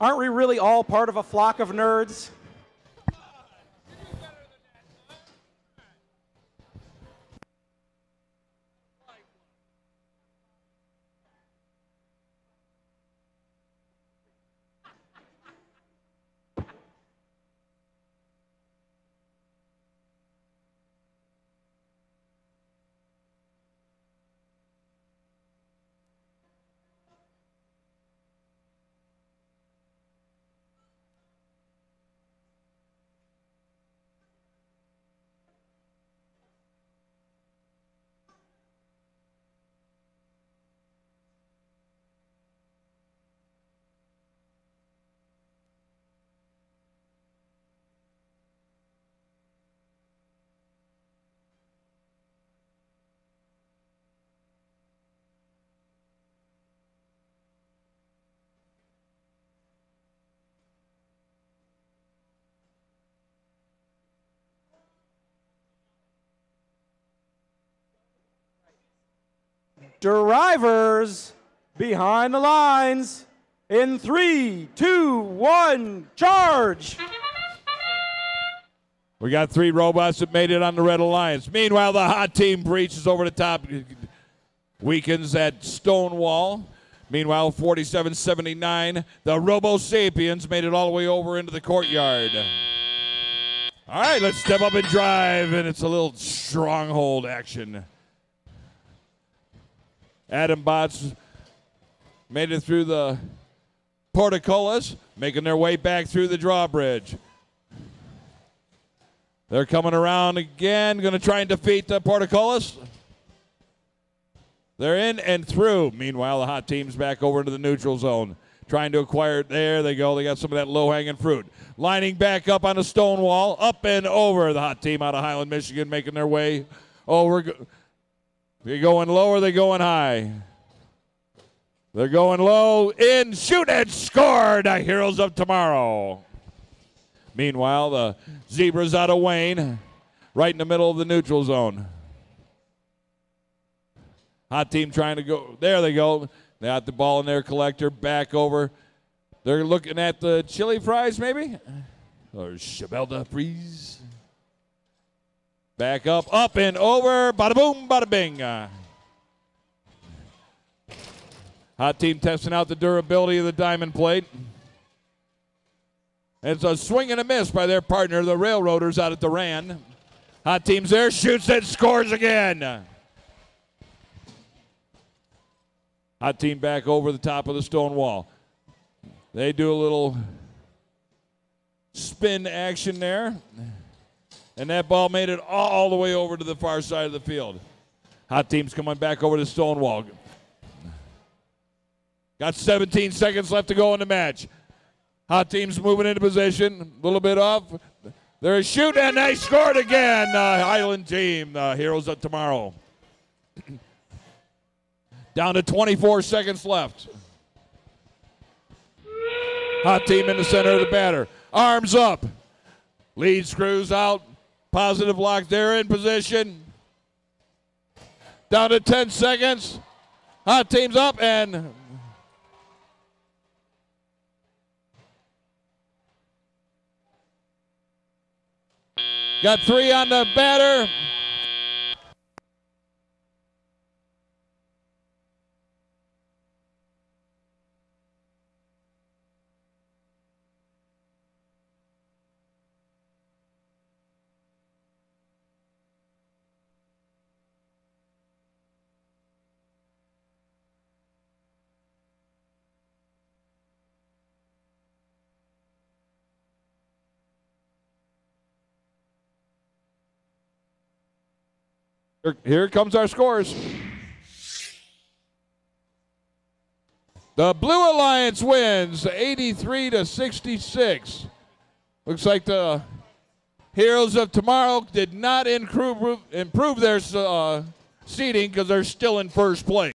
Aren't we really all part of a flock of nerds? Drivers behind the lines in three, two, one, charge. We got three robots that made it on the Red Alliance. Meanwhile, the hot team breaches over the top, weakens at Stonewall. Meanwhile, 47-79, the Robo Sapiens made it all the way over into the courtyard. All right, let's step up and drive, and it's a little stronghold action. AdamBots made it through the portcullis, making their way back through the drawbridge. They're coming around again, going to try and defeat the portcullis. They're in and through. Meanwhile, the hot team's back over into the neutral zone, trying to acquire. It. There they go. They got some of that low hanging fruit. Lining back up on the stone wall, up and over. The hot team out of Highland, Michigan, making their way over. They going low or they going high? They're going low, in, shoot, and score, The Heroes of Tomorrow. Meanwhile, the Zebras out of Wayne, right in the middle of the neutral zone. Hot team trying to go. There they go. They got the ball in their collector. Back over. They're looking at the chili fries, maybe? Or Cheval de Frise. Back up, up and over. Bada boom, bada bing. Hot team testing out the durability of the diamond plate. It's a swing and a miss by their partner, the Railroaders out at Durand. Hot team's there, shoots and scores again. Hot team back over the top of the stone wall. They do a little spin action there. And that ball made it all the way over to the far side of the field. Hot team's coming back over to Stonewall. Got 17 seconds left to go in the match. Hot team's moving into position, a little bit off. They're shooting, and they scored again. Uh, Highland team, the Heroes of Tomorrow. Down to 24 seconds left. Hot team in the center of the batter. Arms up. Lead screws out. Positive lock. They're in position. Down to 10 seconds. Hot team's up and got three on the batter. Here comes our scores. The Blue Alliance wins 83 to 66. Looks like the Heroes of Tomorrow did not improve, improve their uh, seating because they're still in first place.